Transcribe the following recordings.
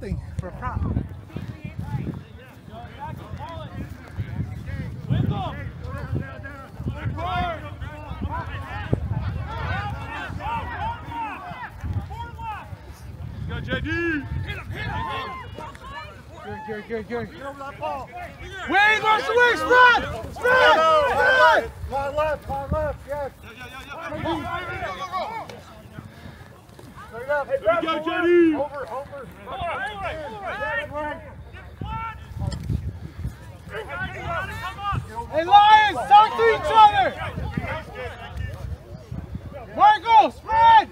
something for a prop. Go, JD! Good, good, good, good. Wing, wants to wing, spread! Spread! Spread! My left, my left, yes. Straight up. Hey, There you go, JD! Over, over. Hey, Lions, talk to each other! Michael, spread!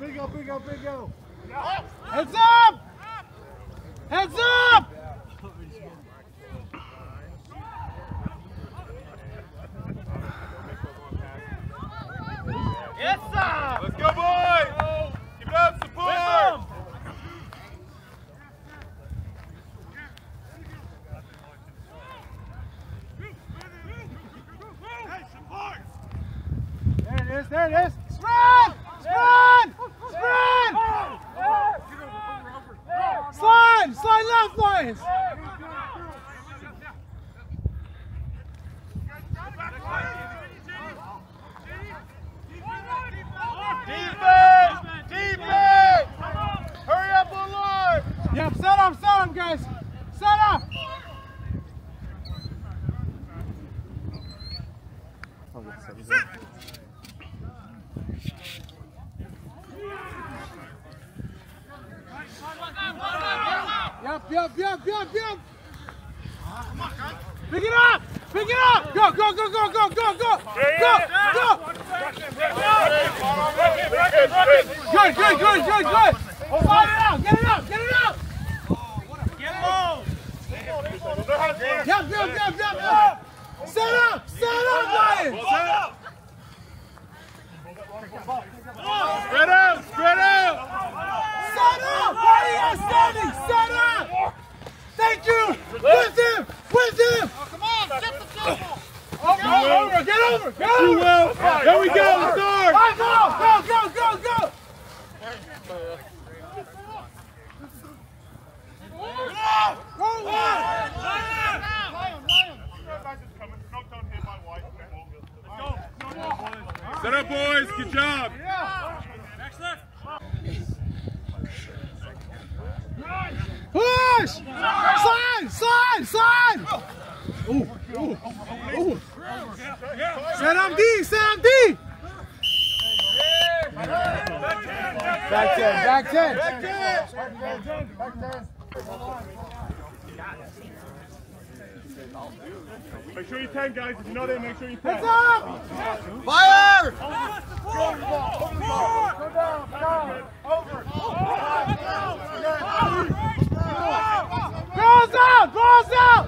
Big go, big go, big go. Heads up! Heads up! Let's go, boys! Keep it up, support! There it is, there it is. Spread! Spread! Spread! Slide! Slide left, Lions! Defense! Defense! Hurry up, Lord! Yep, set up, set up, guys. Set up. Yep, yep, yep, yep, yep. Pick it up! Pick it up! Go, go, go, go, go, go, go! Go, go! Good, good, good, good, good! Slide it out! Get it out! Get it out! Yep, yep, yep, yep, yep! Set up! Set up, Lions! Spread out! Spread out! Set up! Why are you standing? Set up! Thank you! With him! With him! Over, over, over! Get over! Get over! You will! There we go! Start! Right, go! Go, go, go, go! Go, Lions! Set up, boys! Good job! Push! Slide! Slide! Slide! Ooh, ooh, ooh. Set up D! Set up D! Back 10, back 10. Back ten. Back ten. Back 10. Make sure you 10, guys. If you know that, make sure you 10. Heads up! Fire! Go down, down. Over. Balls out! Balls out!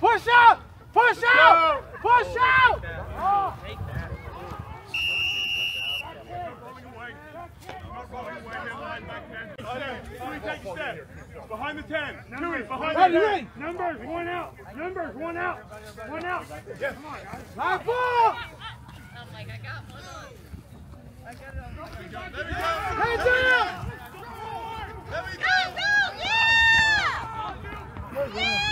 Push out! Push out! Push out! Behind the 10. Tui, behind Ready, the 10. ready! Numbers, one out. Numbers, one out. One out. Live ball! I'm like, I got one on. Hands up! Go, go, yeah!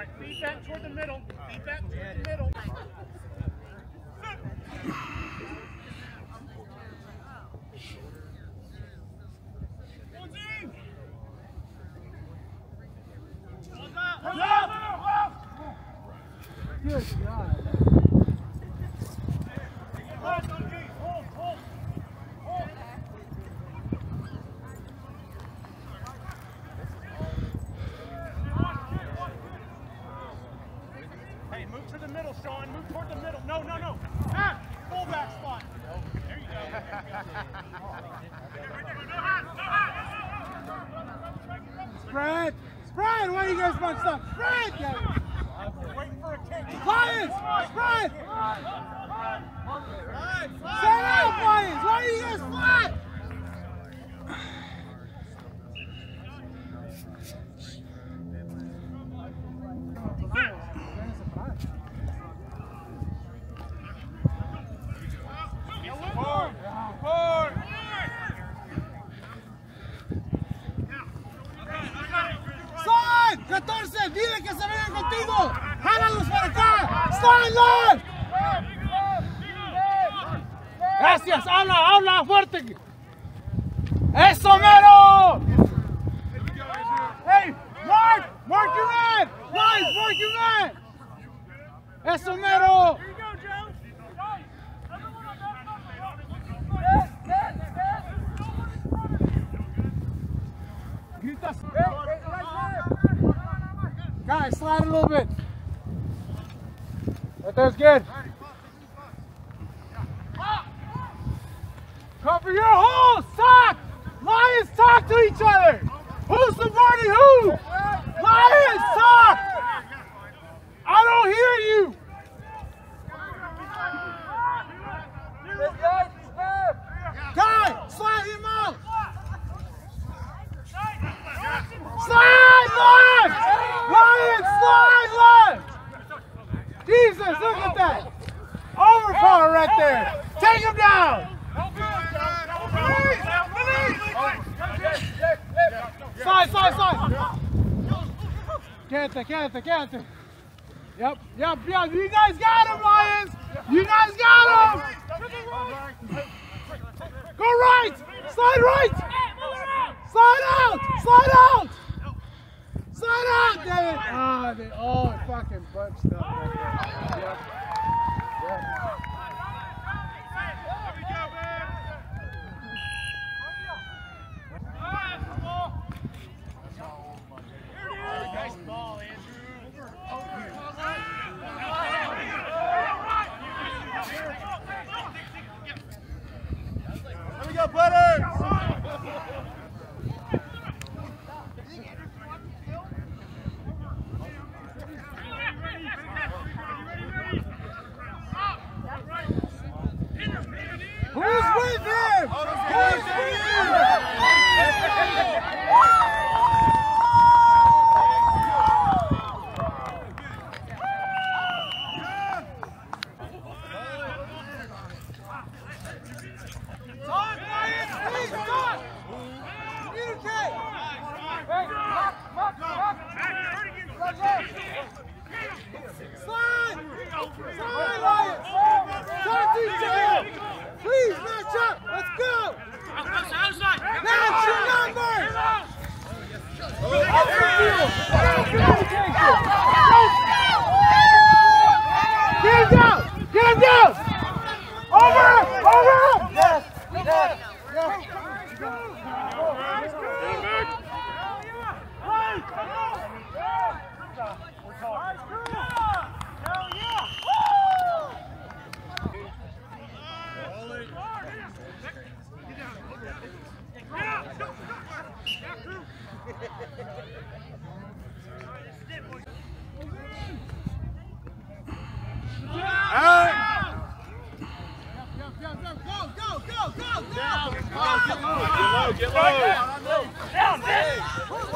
Right, feed back toward the middle. Feed back toward the middle. Good God. Hey, move to the middle, Sean. Move toward the middle. No, no, no. Ah, fullback spot. There you go. Spread! Spread! Why you guys bunched up? Spread! guys. Lions! Spread! Set up, Lions! Why are you guys flat? Fuerte. Eso, mero. Hey, Mark, mark your man. Lines, mark your man. Eso, mero. Guys, slide a little bit. Right there's good. Cover your holes, talk! Lions talk to each other! Who's the supporting who? Lions talk! I don't hear you! Guy, slide him out! Slide left! Lions, slide left! Jesus, look at that! Overpower right there! Take him down! Slide, slide, slide! Quédate, quédate, quédate! Yep, yep, yep! You guys got him, Lions! You guys got him! Go right! Slide right! Slide out! Slide out! Slide out! Ah, they all fucking bunched up right there. Yep. Yep. Let me go, man! Nice ball, Andrew. Let me go, Butters! Who's with him? Who's with him? Talk, Lions, please, talk! Communicate! Slide! Slide, Lions! Talk to each other! Please, match up! Let's go! Match your numbers! Open Get low, get low! Who's with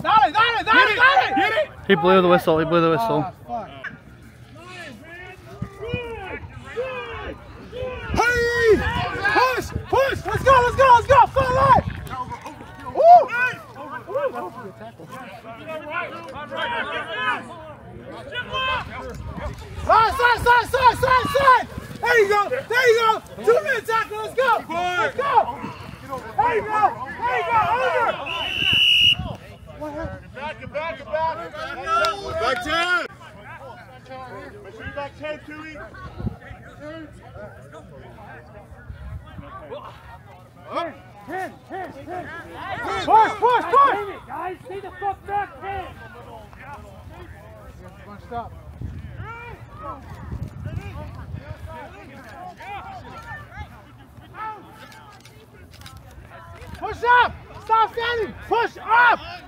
Dale, dale, dale, dale! Get it! He blew the whistle. He blew the whistle. Ah, fuck. Hey! Push! Push! Let's go, let's go, let's go! Front line! Woo! Side, side, side, side, side, side! There you go! There you go! Two minute tackle, let's go! Let's go! There you go! There you go! Over! Back, get back, get back! Back ten! Make sure you back ten, Tui! Ten, ten, ten, ten. Push, push, push! Guys, stay the fuck back, man. Bunched up. Push up! Stop standing! Push up!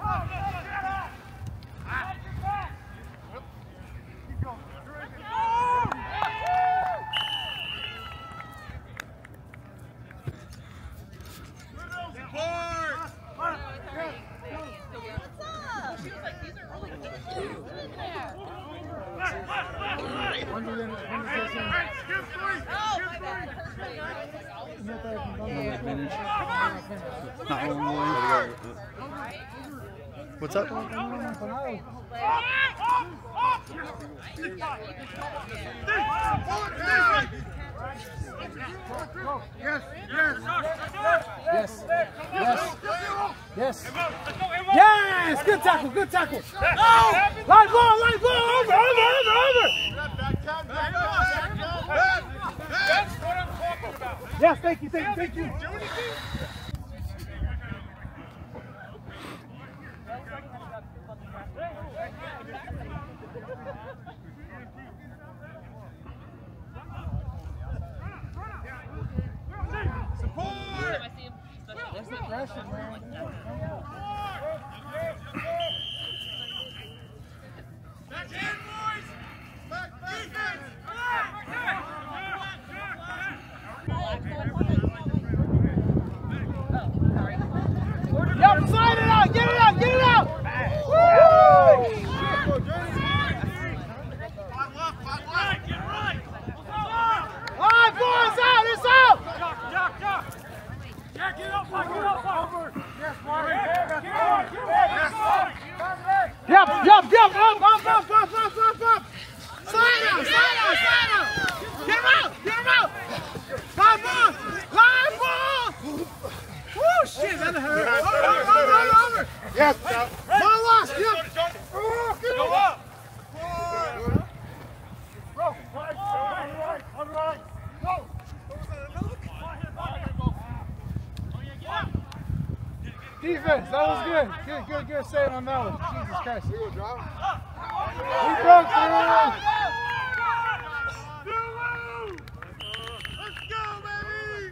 Not long. What's up? Yes, yes, yes, yes, yes. Good tackle, good tackle. Oh! Line ball, line ball, over, over, over, over. Yes, thank you, thank you, thank you. See him. The pressure, man. Yep, slide it out, get it out, get it out. Woo! Line boys out, it's out. Yep, yep, yep, up, up, up, up, up, up, up. Slide out, slide out, slide out. Get him out, get him out. Line ball, line ball. Woo, shit, that hurt. Over, over, over, over. Yes! Ball lost, yep. Oh, get him. up! Defense, that was good. Good, good, good save on that one. Jesus Christ. We broke through. Let's go, baby!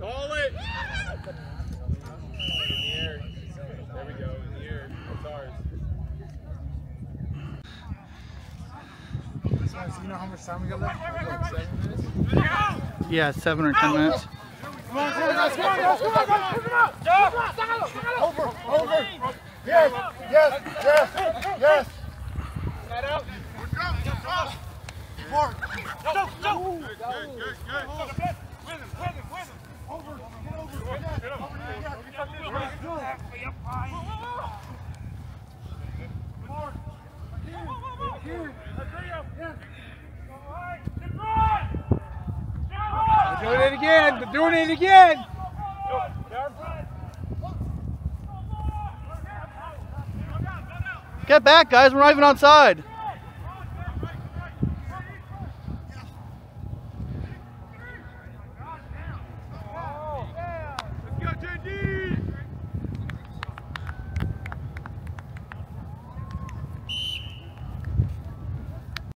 Call it! There we go, in the air. It's ours. So you know how much time we got left? Like seven minutes? Yeah, seven or ten minutes. Come on, come on, guys, come on, guys, come on, guys, push him out. Push him out, sácalo, sácalo. Over, over! Yes, yes, yes, yes! That out. More. Go, go! Good, good, good, good. Win him, win him, win him. Over, get over. Get over. Here. Go, Doing it again. They're doing it again. Get back, guys. We're not even on side.